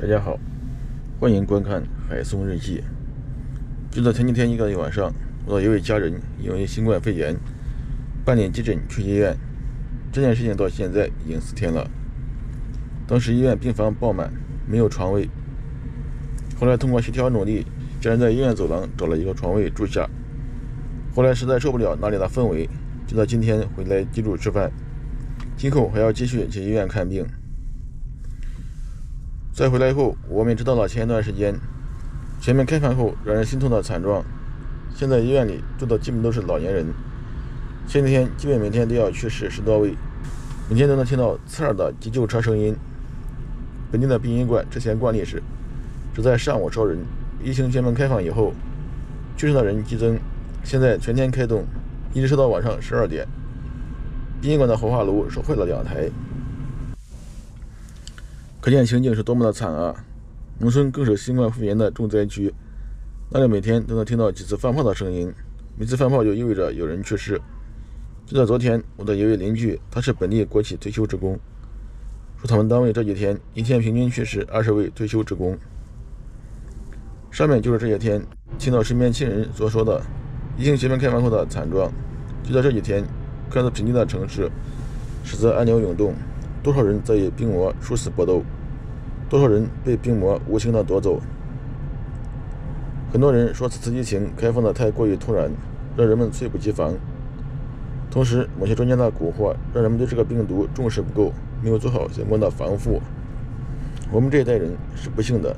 大家好，欢迎观看海松日记。就在前几天一个晚上，我的一位家人因为新冠肺炎办理急诊去医院，这件事情到现在已经四天了。当时医院病房爆满，没有床位。后来通过协调努力，家人在医院走廊找了一个床位住下。后来实在受不了那里的氛围，就在今天回来居住吃饭。今后还要继续去医院看病。再回来以后，我们知道了前一段时间全面开放后让人心痛的惨状。现在医院里住的基本都是老年人，前几天基本每天都要去世十多位，每天都能听到刺耳的急救车声音。本地的殡仪馆之前惯例是只在上午烧人，疫情全面开放以后，去世的人激增，现在全天开动，一直烧到晚上十二点。殡仪馆的火化炉烧坏了两台，可见情景是多么的惨啊！农村更是新冠肺炎的重灾区，那里每天都能听到几次放炮的声音，每次放炮就意味着有人去世。就在昨天，我的一位邻居，他是本地国企退休职工，说他们单位这几天一天平均去世二十位退休职工。上面就是这些天听到身边亲人所说的疫情全面开放后的惨状。就在这几天。看似平静的城市，实则暗流涌动。多少人在与病魔殊死搏斗？多少人被病魔无情的夺走？很多人说，此次疫情开放的太过于突然，让人们猝不及防。同时，某些专家的蛊惑，让人们对这个病毒重视不够，没有做好相关的防护。我们这一代人是不幸的，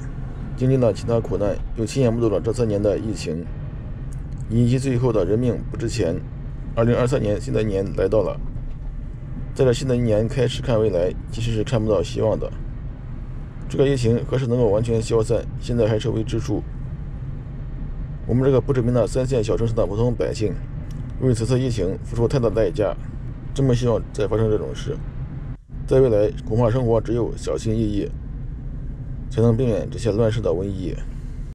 经历了其他苦难，又亲眼目睹了这三年的疫情，以及最后的人命不值钱。二零二三年，新的年来到了，在这新的一年开始看未来，其实是看不到希望的。这个疫情何时能够完全消散，现在还是未知数。我们这个不知名的三线小城市的普通百姓，为此次疫情付出太大代价，真不希望再发生这种事。在未来，恐怕生活只有小心翼翼，才能避免这些乱世的瘟疫。